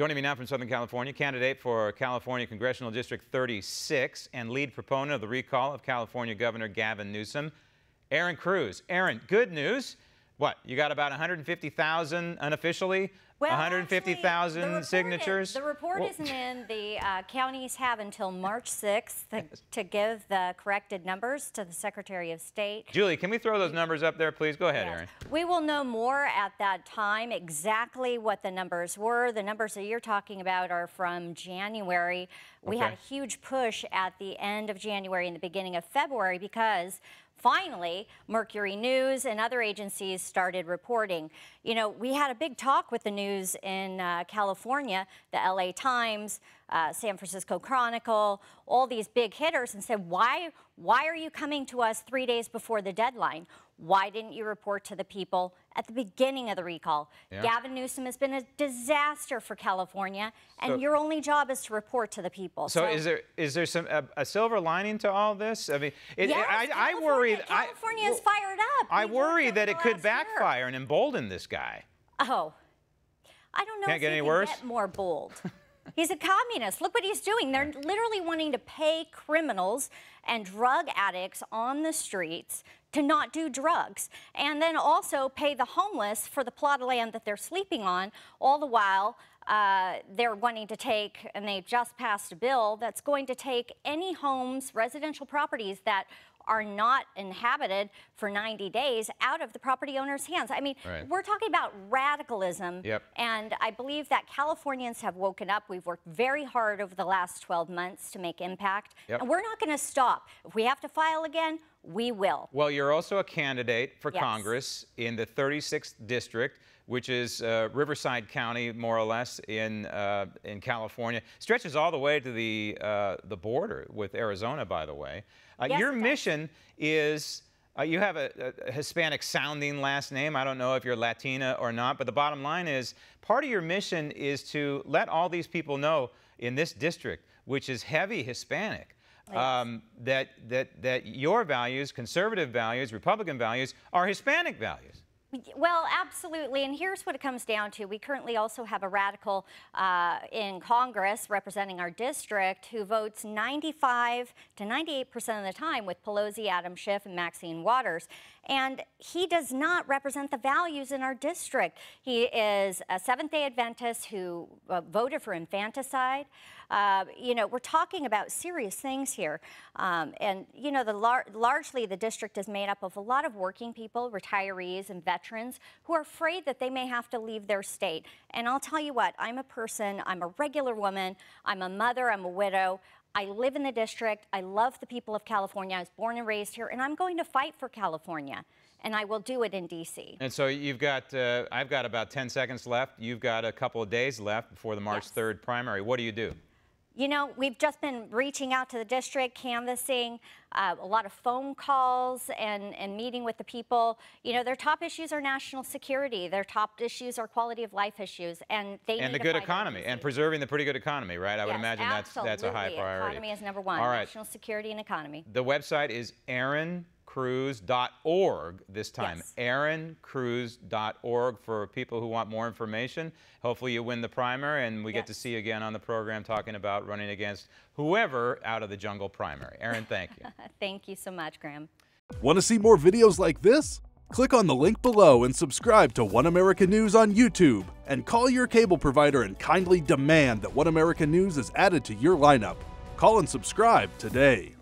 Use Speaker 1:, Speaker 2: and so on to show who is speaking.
Speaker 1: Joining me now from Southern California, candidate for California Congressional District 36 and lead proponent of the recall of California Governor Gavin Newsom, Erin Cruz. Erin, good news. What, you got about 150,000 unofficially
Speaker 2: well,
Speaker 1: 150,000 signatures.
Speaker 2: Is, the report well, isn't in. The uh, counties have until March 6th to, to, give the corrected numbers to the Secretary of State.
Speaker 1: Julie, can we throw those numbers up there, please? Go ahead,
Speaker 2: yes.
Speaker 1: Erin.
Speaker 2: We will know more at that time exactly what the numbers were. The numbers that you're talking about are from January. We okay. had a huge push at the end of January and the beginning of February because finally, Mercury News and other agencies started reporting. You know, we had a big talk with the news in uh, California, the LA Times, uh, San Francisco Chronicle, all these big hitters, and said, why, why are you coming to us three days before the deadline? Why didn't you report to the people at the beginning of the recall? Yeah. Gavin Newsom has been a disaster for California, and so, your only job is to report to the people.
Speaker 1: So, so is there is there some a, a, silver lining to all this? I mean, it, yes, I, I worry.
Speaker 2: California I, is fired up.
Speaker 1: I We've worry that it could backfire year. and embolden this guy.
Speaker 2: Oh, I don't know
Speaker 1: Can't
Speaker 2: if
Speaker 1: get any worse.
Speaker 2: Get more bold. He's a communist. Look what he's doing. They're literally wanting to pay criminals and drug addicts on the streets to not do drugs and then also pay the homeless for the plot of land that they're sleeping on, all the while uh, they're wanting to take, and they just passed a bill that's going to take any homes, residential properties that are not inhabited for 90 days out of the property owner's hands. I mean, right. we're talking about radicalism.
Speaker 1: Yep.
Speaker 2: And I believe that Californians have woken up. We've worked very hard over the last 12 months to make impact. Yep. And we're not going to stop. If we have to file again, we will.
Speaker 1: Well, you're also a candidate for yes. Congress in the 36th district, which is uh, Riverside County, more or less, in uh, in California. Stretches all the way to the uh, the border with Arizona, by the way. Uh,
Speaker 2: yes,
Speaker 1: your mission is. Uh, you have a, a Hispanic sounding last name. I don't know if you're Latina or not, but the bottom line is part of your mission is to let all these people know in this district, which is heavy Hispanic, um, that, that, that your values, conservative values, Republican values, are Hispanic values.
Speaker 2: Well, absolutely. And here's what it comes down to. We currently also have a radical uh, in Congress representing our district who votes 95 to 98% of the time with Pelosi, Adam Schiff, and Maxine Waters. And he does not represent the values in our district. He is a Seventh day Adventist who uh, voted for infanticide. Uh, you know, we're talking about serious things here. Um, and, you know, the lar largely the district is made up of a lot of working people, retirees, and veterans who are afraid that they may have to leave their state. And I'll tell you what, I'm a person, I'm a regular woman, I'm a mother, I'm a widow. I live in the district. I love the people of California. I was born and raised here, and I'm going to fight for California and I will do it in D.C.
Speaker 1: And so you've got, uh, I've got about 10 seconds left. You've got a couple of days left before the March yes. 3rd primary. What do you do?
Speaker 2: You know, we've just been reaching out to the district, canvassing, uh, a lot of phone calls and, and meeting with the people. You know, their top issues are national security. Their top issues are quality of life issues. And they
Speaker 1: And the good economy and preserving the pretty good economy, right? I
Speaker 2: yes,
Speaker 1: would imagine that's, that's a high priority.
Speaker 2: Economy is number one. All right. National security and economy.
Speaker 1: The website is Erin aaroncruz.org this time. Yes. aaroncruz.org for people who want more information. Hopefully you win the primary and we yes. get to see you again on the program talking about running against whoever out of the jungle primary. Erin, thank you.
Speaker 2: thank you so much, Graham.
Speaker 3: Want to see more videos like this? Click on the link below and subscribe to One America News on YouTube and call your cable provider and kindly demand that One America News is added to your lineup. Call and subscribe today.